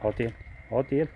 好点，好点。